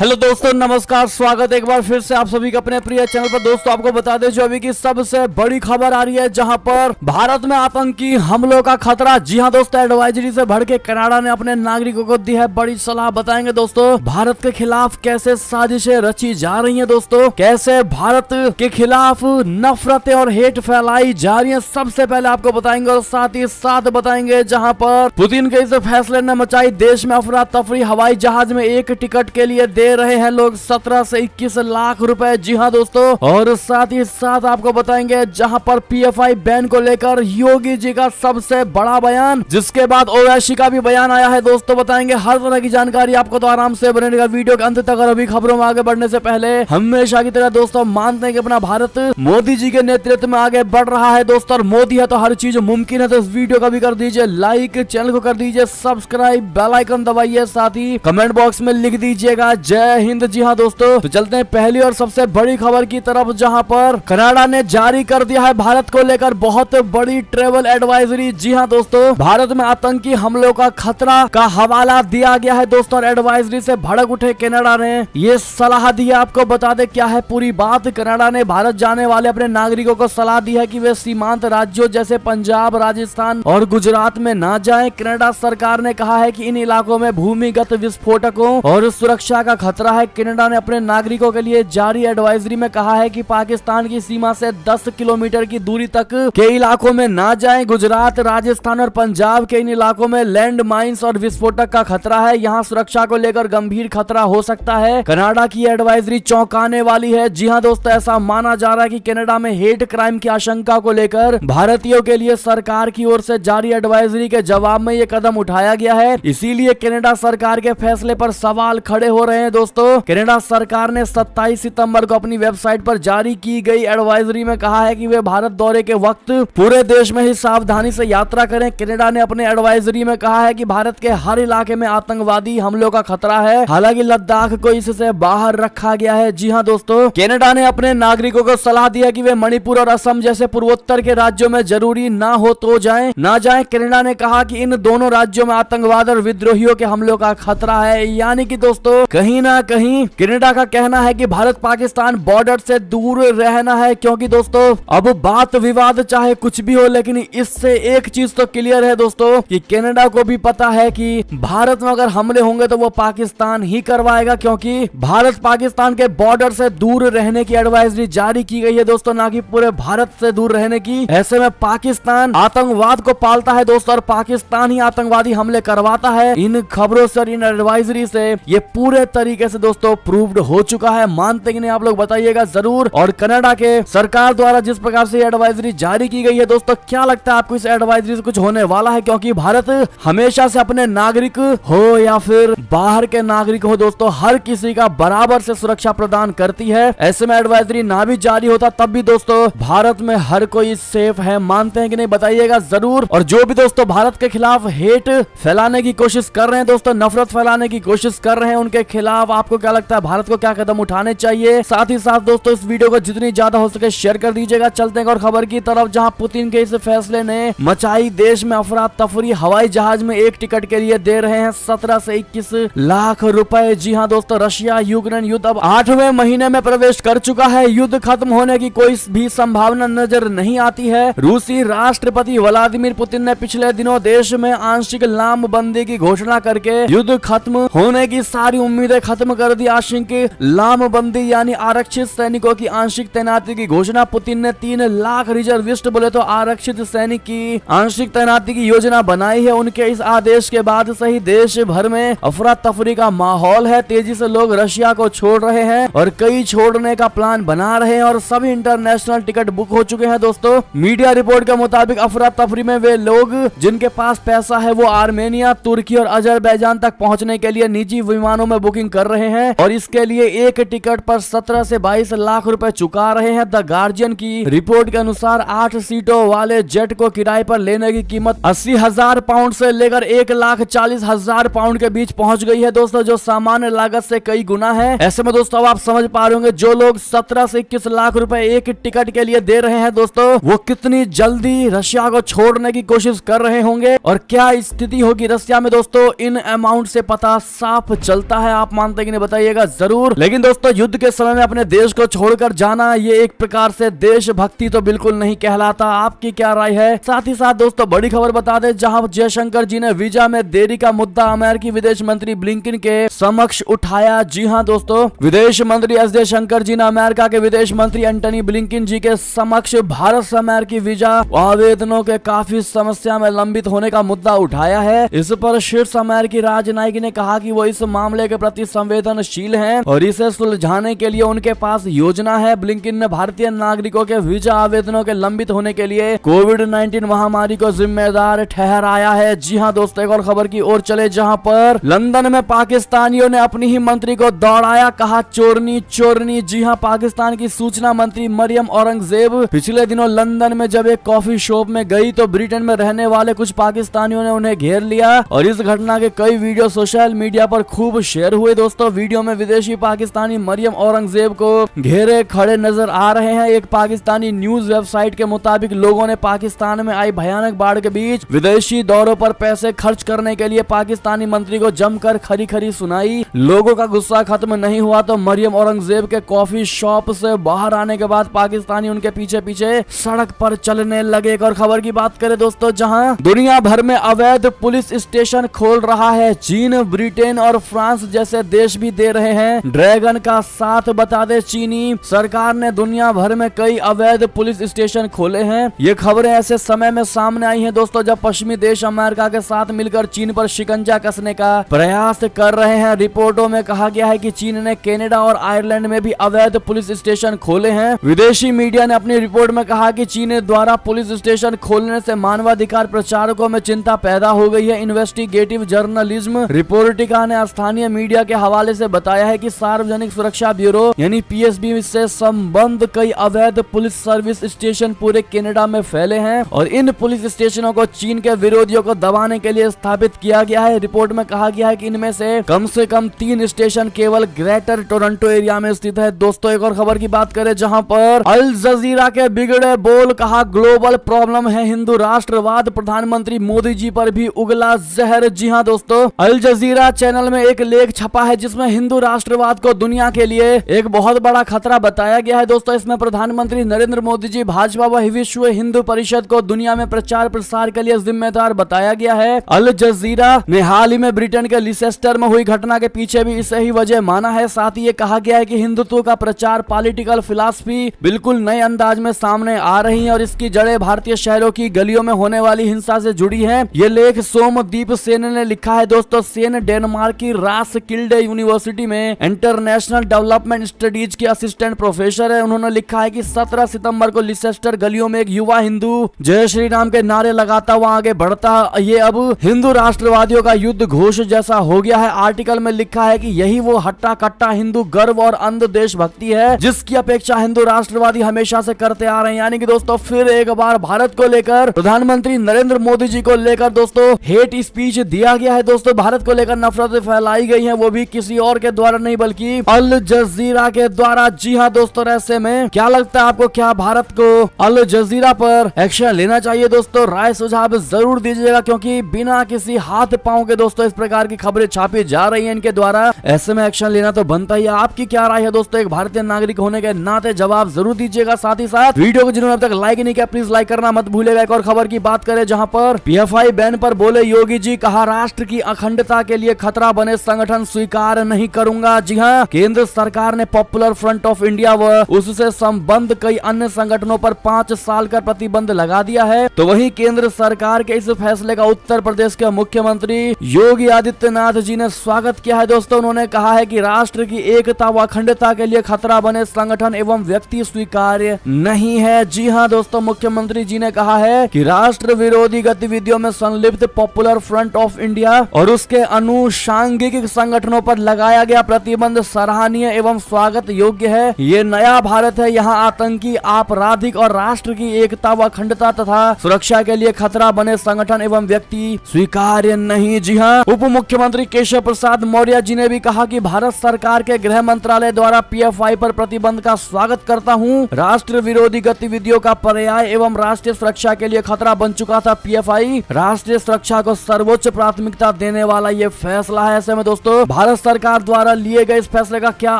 Hello दोस्तों, नमस्कार, स्वागत एक बार फिर से आप सभी के अपने प्रिय चैनल पर। दोस्तों, आपको बता दें, जो अभी की सबसे बड़ी खबर आ रही है, जहाँ पर भारत में आतंकी हमलों का खतरा। जी हाँ दोस्तों, एडवाइजरी से बढ़ के कनाडा ने अपने नागरिकों को दी है बड़ी सलाह। बताएँगे दोस्तों, भारत के खिलाफ कैसे साजिशें रची जा रही है दोस्तों? कैसे भारत के खिलाफ नफरतें और हेट फैलाई जा रही है? सबसे पहले आपको बताएँगे और साथ ही साथ बताएँगे, जहाँ पर पुतिन के इस फैसले ने मचाई देश में अफरा तफरी। हवाई जहाज़ में एक टिकट के लिए रहे हैं लोग 17 से 21 लाख रुपए। जी हाँ दोस्तों, और साथ ही साथ आपको बताएँगे, जहाँ पर पीएफआई बैन को लेकर योगी जी का सबसे बड़ा बयान, जिसके बाद ओवैसी का भी बयान आया है दोस्तों, बताएँगे। हर तरह की जानकारी आपको तो आराम से बनेगा वीडियो के अंत तक और अभी खबरों में आगे बढ़ने से पहले, हमेशा की तरह दोस्तों, मानते हैं कि अपना भारत मोदी जी के नेतृत्व में आगे बढ़ रहा है दोस्तों, और मोदी है तो हर चीज़ मुमकिन है। तो इस वीडियो का भी कर दीजिए लाइक, चैनल को कर दीजिए सब्सक्राइब, बेल आइकन दबाइए, साथ ही कमेंट बॉक्स में लिख दीजिएगा। जय जय हिंद जी हाँ दोस्तों। तो चलते हैं पहली और सबसे बड़ी खबर की तरफ़, जहाँ पर कनाडा ने जारी कर दिया है भारत को लेकर बहुत बड़ी ट्रेवल एडवाइजरी जी हाँ दोस्तों, भारत में आतंकी हमलों का खतरा का हवाला दिया गया है दोस्तों, और एडवाइजरी से भड़क उठे कनाडा ने ये सलाह दी है। आपको बता दे, क्या है पूरी बात? कनाडा ने भारत जाने वाले अपने नागरिकों को सलाह दी है की वे सीमांत राज्यों जैसे पंजाब, राजस्थान और गुजरात में न जाए। कनाडा सरकार ने कहा है की इन इलाकों में भूमिगत विस्फोटकों और सुरक्षा का खतरा है। कनाडा ने अपने नागरिकों के लिए जारी एडवाइजरी में कहा है कि पाकिस्तान की सीमा से 10 किलोमीटर की दूरी तक के इलाकों में ना जाएँ। गुजरात, राजस्थान और पंजाब के इन इलाकों में लैंड माइंस और विस्फोटक का खतरा है। यहाँ सुरक्षा को लेकर गंभीर खतरा हो सकता है। कनाडा की एडवाइजरी चौंकाने वाली है। जी हाँ दोस्तों, ऐसा माना जा रहा है की कनाडा में हेट क्राइम की आशंका को लेकर भारतीयों के लिए सरकार की ओर से जारी एडवाइजरी के जवाब में ये कदम उठाया गया है। इसीलिए कनाडा सरकार के फैसले पर सवाल खड़े हो रहे हैं। दोस्तों। कनाडा सरकार ने 27 सितंबर को अपनी वेबसाइट पर जारी की गई एडवाइजरी में कहा है कि वे भारत दौरे के वक्त पूरे देश में ही सावधानी से यात्रा करें। कनाडा ने अपने एडवाइजरी में कहा है कि भारत के हर इलाके में आतंकवादी हमलों का खतरा है। हालाँकि लद्दाख को इससे बाहर रखा गया है। जी हाँ दोस्तों, कनाडा ने अपने नागरिकों को सलाह दिया कि वे मणिपुर और असम जैसे पूर्वोत्तर के राज्यों में ज़रूरी न हो तो जाए, न जाए। कनाडा ने कहा कि इन दोनों राज्यों में आतंकवाद और विद्रोहियों के हमलों का खतरा है। यानी कि दोस्तों, कहीं ना कहीं कनाडा का कहना है कि भारत पाकिस्तान बॉर्डर से दूर रहना है, क्योंकि दोस्तों, अब बात विवाद चाहे कुछ भी हो, लेकिन इससे एक चीज़ तो क्लियर है दोस्तों, कि कनाडा को भी पता है कि भारत में अगर हमले होंगे तो वो पाकिस्तान ही करवाएगा, क्योंकि भारत पाकिस्तान के बॉर्डर से दूर रहने की एडवाइजरी जारी की गई है दोस्तों, ना कि पूरे भारत से दूर रहने की। ऐसे में पाकिस्तान आतंकवाद को पालता है दोस्तों, और पाकिस्तान ही आतंकवादी हमले करवाता है। इन खबरों से और इन एडवाइजरी से ये पूरे तरीके से दोस्तों प्रूव्ड हो चुका है। मानते कि नहीं आप लोग बताइएगा ज़रूर। और कनाडा के सरकार द्वारा जिस प्रकार से एडवाइजरी जारी की गई है दोस्तों, क्या लगता है आपको इस एडवाइजरी से कुछ होने वाला है? क्योंकि भारत हमेशा से अपने नागरिक हो या फिर बाहर के नागरिक हो दोस्तों, हर किसी का बराबर से सुरक्षा प्रदान करती है। ऐसे में एडवाइजरी ना भी जारी होता, तब भी दोस्तों भारत में हर कोई सेफ़ है। मानते हैं कि नहीं बताइएगा ज़रूर। और जो भी दोस्तों भारत के खिलाफ हेट फैलाने की कोशिश कर रहे हैं दोस्तों, नफरत फैलाने की कोशिश कर रहे हैं, उनके खिलाफ आपको क्या लगता है, भारत को क्या कदम उठाने चाहिए? साथ ही साथ दोस्तों, इस वीडियो को जितनी ज़्यादा हो सके शेयर कर दीजिएगा। चलते हैं और खबर की तरफ़, जहाँ पुतिन के इस फैसले ने मचाई देश में अफरा तफरी। हवाई जहाज़ में एक टिकट के लिए दे रहे हैं सत्रह से इक्कीस लाख रुपए। जी हाँ दोस्तों, रशिया, यूक्रेन युद्ध अब आठवें महीने में प्रवेश कर चुका है। युद्ध खत्म होने की कोई भी संभावना नज़र नहीं आती है। रूसी राष्ट्रपति व्लादिमीर पुतिन ने पिछले दिनों देश में आंशिक लामबंदी की घोषणा करके युद्ध खत्म होने की सारी उम्मीदें खत्म कर दी आंशिक लामबंदी, यानी आरक्षित सैनिकों की आंशिक तैनाती की घोषणा। पुतिन ने तीन लाख रिजर्विस्ट बोले तो आरक्षित सैनिक की आंशिक तैनाती की योजना बनाई है। उनके इस आदेश के बाद से ही देश भर में अफरा तफरी का माहौल है। तेज़ी से लोग रशिया को छोड़ रहे हैं और कई छोड़ने का प्लान बना रहे हैं और सभी इंटरनेशनल टिकट बुक हो चुके हैं दोस्तों। मीडिया रिपोर्ट के मुताबिक अफरा तफरी में वे लोग जिनके पास पैसा है, वो आर्मेनिया, तुर्की और अजरबैजान तक पहुँचने के लिए निजी विमानों में बुकिंग कर रहे हैं और इसके लिए एक टिकट पर 17 से 22 लाख रुपए चुका रहे हैं। द गार्जियन की रिपोर्ट के अनुसार आठ सीटों वाले जेट को किराए पर लेने की कीमत अस्सी हज़ार पाउंड से लेकर एक लाख चालीस हज़ार पाउंड के बीच पहुँच गई है। दोस्तों, जो सामान्य लागत से कई गुना है, ऐसे में दोस्तों, आप समझ पा रहे होंगे, जो लोग सत्रह से इक्कीस लाख रुपए एक टिकट के लिए दे रहे हैं, दोस्तों, वो कितनी जल्दी रशिया को छोड़ने की कोशिश कर रहे होंगे और क्या स्थिति होगी रशिया में? दोस्तों, इन अमाउंट से पता साफ़ चलता है, आप मान जानते कि नहीं बताइएगा, ज़रूर। लेकिन दोस्तों, युद्ध के समय में अपने देश को छोड़कर जाना, ये एक प्रकार से देशभक्ति तो बिल्कुल नहीं कहलाता। आपकी क्या राय है? साथ ही साथ दोस्तों, बड़ी खबर बता दें, जहाँ जयशंकर जी ने वीज़ा में देरी का मुद्दा अमेरिकी विदेश मंत्री ब्लिंकिन के समक्ष उठाया। जी हाँ दोस्तों, विदेश मंत्री एस जयशंकर जी ने अमेरिका के विदेश मंत्री एंटनी ब्लिंकिन जी के समक्ष भारत से अमेरिकी वीज़ा आवेदनों के काफ़ी समस्या में लंबित होने का मुद्दा उठाया है। इस पर शीर्ष अमेरिकी राजनयिक ने कहा कि वो इस मामले के प्रति संवेदनशील हैं और इसे सुलझाने के लिए उनके पास योजना है। ब्लिंकिन ने भारतीय नागरिकों के वीज़ा आवेदनों के लंबित होने के लिए कोविड 19 महामारी को जिम्मेदार ठहराया है। जी हाँ दोस्तों, एक और खबर की ओर चले, जहाँ पर लंदन में पाकिस्तानियों ने अपनी ही मंत्री को दौड़ाया, कहा चोरनी चोरनी। जी हाँ पाकिस्तान की सूचना मंत्री मरियम औरंगज़ेब पिछले दिनों लंदन में जब एक कॉफ़ी शॉप में गई तो ब्रिटेन में रहने वाले कुछ पाकिस्तानियों ने उन्हें घेर लिया और इस घटना के कई वीडियो सोशल मीडिया पर खूब शेयर हुए। दोस्तों, वीडियो में विदेशी पाकिस्तानी मरियम औरंगज़ेब को घेरे खड़े नज़र आ रहे हैं। एक पाकिस्तानी न्यूज़ वेबसाइट के मुताबिक, लोगों ने पाकिस्तान में आई भयानक बाढ़ के बीच विदेशी दौरों पर पैसे खर्च करने के लिए पाकिस्तानी मंत्री को जमकर खरी खरी सुनाई। लोगों का गुस्सा खत्म नहीं हुआ तो मरियम औरंगज़ेब के कॉफ़ी शॉप से बाहर आने के बाद पाकिस्तानी उनके पीछे पीछे सड़क पर चलने लगे। और खबर की बात करें दोस्तों, जहाँ दुनिया भर में अवैध पुलिस स्टेशन खोल रहा है। चीन, ब्रिटेन और फ्रांस जैसे देश भी दे रहे हैं। ड्रैगन का साथ बता दे, चीनी। सरकार ने दुनिया भर में कई अवैध पुलिस स्टेशन खोले हैं। ये खबरें ऐसे समय में सामने आई हैं दोस्तों, जब पश्चिमी देश अमेरिका के साथ मिलकर चीन पर शिकंजा कसने का प्रयास कर रहे हैं। रिपोर्टों में कहा गया है कि चीन ने कनाडा और आयरलैंड में भी अवैध पुलिस स्टेशन खोले हैं। विदेशी मीडिया ने अपनी रिपोर्ट में कहा कि चीन द्वारा पुलिस स्टेशन खोलने से मानवाधिकार प्रचारकों में चिंता पैदा हो गई है। इन्वेस्टिगेटिव जर्नलिज्म, रिपोर्टिका ने स्थानीय मीडिया के हवाले से बताया है कि सार्वजनिक सुरक्षा ब्यूरो, यानी पीएसबी से संबंध कई अवैध पुलिस सर्विस स्टेशन पूरे कनाडा में फैले हैं और इन पुलिस स्टेशनों को चीन के विरोधियों को दबाने के लिए स्थापित किया गया है। रिपोर्ट में कहा गया है कि इनमें से कम से कम तीन स्टेशन केवल ग्रेटर टोरंटो एरिया में स्थित है। दोस्तों, एक और खबर की बात करें जहाँ पर अल जजीरा के बिगड़े बोल कहा, ग्लोबल प्रॉब्लम है हिंदू राष्ट्रवाद। प्रधानमंत्री मोदी जी पर भी उगला जहर। जी हाँ दोस्तों, अल जजीरा चैनल में एक लेख छपा है। जिसमें हिंदू राष्ट्रवाद को दुनिया के लिए एक बहुत बड़ा खतरा बताया गया है। दोस्तों, इसमें प्रधानमंत्री नरेंद्र मोदी जी, भाजपा व विश्व हिंदू परिषद को दुनिया में प्रचार प्रसार के लिए जिम्मेदार बताया गया है। अल जजीरा ने हाल ही में ब्रिटेन के लिसेस्टर में हुई घटना के पीछे भी इसे ही वजह माना है। साथ ही ये कहा गया है की हिंदुत्व का प्रचार, पॉलिटिकल फिलासफी बिल्कुल नए अंदाज में सामने आ रही है और इसकी जड़े भारतीय शहरों की गलियों में होने वाली हिंसा से जुड़ी है। ये लेख सोमदीप सेन ने लिखा है। दोस्तों, सेन डेनमार्क की रास किल्डे यूनिवर्सिटी में इंटरनेशनल डेवलपमेंट स्टडीज़ के असिस्टेंट प्रोफेसर है। उन्होंने लिखा है कि 17 सितंबर को लिसेस्टर गलियों में एक युवा हिंदू जय श्री राम के नारे लगाता हुआ आगे बढ़ता ये अब हिंदू राष्ट्रवादियों का युद्ध घोष जैसा हो गया है। आर्टिकल में लिखा है कि यही वो हट्टा कट्टा हिंदू गर्व और अंध देशभक्ति है, जिसकी अपेक्षा हिंदू राष्ट्रवादी हमेशा से करते आ रहे हैं। यानी कि दोस्तों, फिर एक बार भारत को लेकर, प्रधानमंत्री नरेंद्र मोदी जी को लेकर दोस्तों हेट स्पीच दिया गया है। दोस्तों, भारत को लेकर नफरत फैलाई गई है, वो भी किसी और के द्वारा नहीं, बल्कि अल जजीरा के द्वारा। जी हाँ दोस्तों ऐसे में क्या लगता है आपको? क्या भारत को अल जजीरा पर एक्शन लेना चाहिए दोस्तों? राय, सुझाव ज़रूर दीजिएगा, क्योंकि बिना किसी हाथ पाओ के दोस्तों इस प्रकार की खबरें छापी जा रही है इनके द्वारा। ऐसे में एक्शन लेना तो बनता ही आपकी क्या राय है दोस्तों? एक भारतीय नागरिक होने के नाते जवाब ज़रूर दीजिएगा। साथ ही साथ वीडियो को जिन्होंने अब तक लाइक नहीं किया प्लीज़ लाइक करना मत भूलेगा एक और खबर की बात करें, जहाँ पर पीएफआई बैन पर बोले, योगी जी, कहा राष्ट्र की अखंडता के लिए खतरा बने संगठन स्वीकार नहीं करूँगा। जी हाँ केंद्र सरकार ने पॉपुलर फ्रंट ऑफ़ इंडिया व उससे संबंध कई अन्य संगठनों पर पाँच साल का प्रतिबंध लगा दिया है। तो वही केंद्र सरकार के इस फैसले का उत्तर प्रदेश के मुख्यमंत्री योगी आदित्यनाथ जी ने स्वागत किया है। दोस्तों, उन्होंने कहा है की राष्ट्र की एकता व अखंडता के लिए खतरा बने संगठन एवं व्यक्ति स्वीकार्य नहीं है। जी हाँ दोस्तों, मुख्यमंत्री जी ने कहा है कि राष्ट्र विरोधी गतिविधियों में संलिप्त पॉपुलर फ्रंट ऑफ़ इंडिया और उसके अनुषांगिक संगठनों पर लगाया गया प्रतिबंध सराहनीय एवं स्वागत योग्य है। ये नया भारत है। यहाँ आतंकी, आपराधिक और राष्ट्र की एकता व अखंडता तथा सुरक्षा के लिए खतरा बने संगठन एवं व्यक्ति स्वीकार्य नहीं। जी हाँ उप मुख्यमंत्री केशव प्रसाद मौर्य जी ने भी कहा कि भारत सरकार के गृह मंत्रालय द्वारा पीएफआई पर प्रतिबंध का स्वागत करता हूँ। राष्ट्र विरोधी गतिविधियों का पर्याय एवं राष्ट्रीय सुरक्षा के लिए खतरा बन चुका था पीएफआई। राष्ट्रीय सुरक्षा को सर्वोच्च प्राथमिकता देने वाला ये फैसला है। ऐसे में दोस्तों, भारत भारत सरकार द्वारा लिए गए इस फैसले का क्या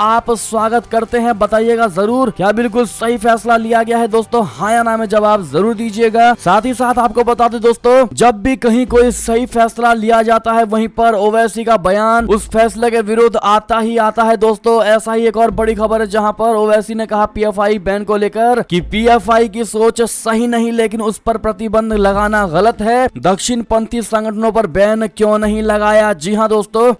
आप स्वागत करते हैं? बताइएगा ज़रूर। क्या बिल्कुल सही फैसला लिया गया है? दोस्तों हाँ या ना में जवाब ज़रूर दीजिएगा। साथ ही साथ आपको बता दें दोस्तों, जब भी कहीं कोई सही फैसला लिया जाता है, वहीं पर ओवैसी का बयान उस फैसले के विरुद्ध आता ही आता है। दोस्तों, ऐसा ही एक और बड़ी खबर है, जहाँ पर ओवैसी ने कहा, पीएफआई बैन को लेकर कि पीएफआई की सोच सही नहीं, लेकिन उस पर प्रतिबंध लगाना गलत है। दक्षिण पंथी संगठनों पर बैन क्यों नहीं लगाया? जी हाँ दोस्तों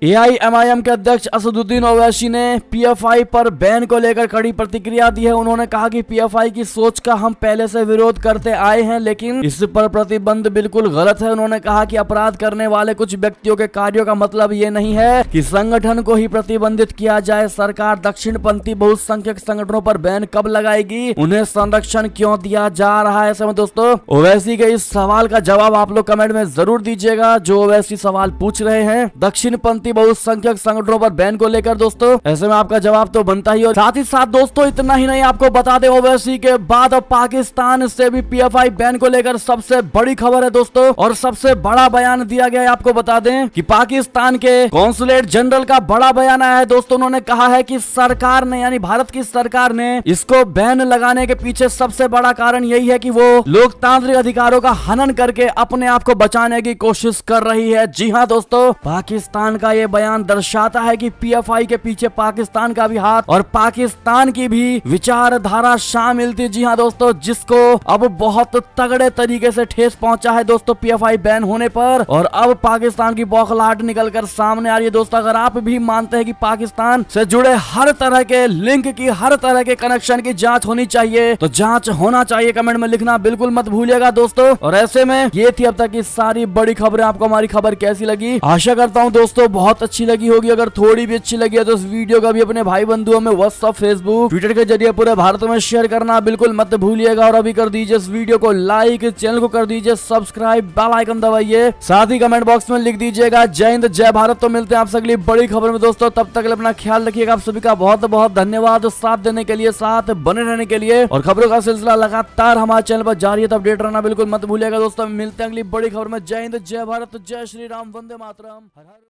एआईएमआईएम के अध्यक्ष असदुद्दीन ओवैसी ने पीएफआई पर बैन को लेकर कड़ी प्रतिक्रिया दी है। उन्होंने कहा कि पीएफआई की सोच का हम पहले से विरोध करते आए हैं, लेकिन इस पर प्रतिबंध बिल्कुल गलत है। उन्होंने कहा कि अपराध करने वाले कुछ व्यक्तियों के कार्यों का मतलब ये नहीं है कि संगठन को ही प्रतिबंधित किया जाए। सरकार दक्षिण पंथी बहुसंख्यक संगठनों पर बैन कब लगाएगी? उन्हें संरक्षण क्यों दिया जा रहा है? समय दोस्तों, ओवैसी के इस सवाल का जवाब आप लोग कमेंट में ज़रूर दीजिएगा। जो ओवैसी सवाल पूछ रहे हैं, दक्षिण पंथी बहुसंख्यक संगठनों पर बैन को लेकर दोस्तों, ऐसे में आपका जवाब तो बनता ही और साथ ही साथ दोस्तों, इतना ही नहीं, आपको बता दे, ओवैसी के बाद अब पाकिस्तान से भी पीएफआई बैन को लेकर सबसे बड़ी खबर है दोस्तों, और सबसे बड़ा बयान दिया गया है, आपको बता दें कि पाकिस्तान के कॉन्सुलेट जनरल का बड़ा बयान आया है। दोस्तों, उन्होंने कहा है कि सरकार ने, यानी भारत की सरकार ने, इसको बैन लगाने के पीछे सबसे बड़ा कारण यही है कि वो लोकतांत्रिक अधिकारों का हनन करके अपने आप को बचाने की कोशिश कर रही है। जी हाँ दोस्तों, पाकिस्तान का ये बयान दर्शाता है कि पीएफआई के पीछे पाकिस्तान का भी हाथ और पाकिस्तान की भी विचारधारा शामिल थी। जी हाँ दोस्तों, जिसको अब बहुत तगड़े तरीके से ठेस पहुँचा है दोस्तों पीएफआई बैन होने पर और अब पाकिस्तान की बौखलाहट निकलकर सामने आ रही है। दोस्तों, अगर आप भी मानते हैं कि पाकिस्तान से जुड़े हर तरह के लिंक की, हर तरह के कनेक्शन की जाँच होनी चाहिए तो जाँच होना चाहिए। कमेंट में लिखना बिल्कुल मत भूलिएगा दोस्तों। और ऐसे में ये थी अब तक की सारी बड़ी खबरें। आपको हमारी खबर कैसी लगी? आशा करता हूँ दोस्तों, बहुत अच्छी लगी होगी। अगर थोड़ी भी अच्छी लगी है तो इस वीडियो का भी अपने भाई बंधुओं में व्हाट्सअप, फेसबुक, ट्विटर के ज़रिए पूरे भारत में शेयर करना बिल्कुल मत भूलिएगा। और अभी कर दीजिए इस वीडियो को लाइक चैनल को कर दीजिए, सब्सक्राइब, बेल आइकन दबाइए। साथ ही कमेंट बॉक्स में लिख दीजिएगा, जय हिंद, जय भारत। तो मिलते हैं आपसे अगली बड़ी खबर में दोस्तों। तब तक अपना ख्याल रखिएगा। आप सभी का बहुत बहुत धन्यवाद साथ देने के लिए, साथ बने रहने के लिए। और खबरों का सिलसिला लगातार हमारे चैनल पर जारी है तो अपडेट रहना बिल्कुल मत भूलिएगा दोस्तों। मिलते हैं अगली बड़ी खबर में। जय हिंद, जय भारत, जय श्री राम, वंदे मातरम। हर हर।